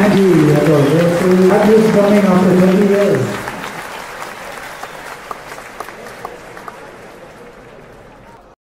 Thank you, Abdul. Abdul is coming after 20 years.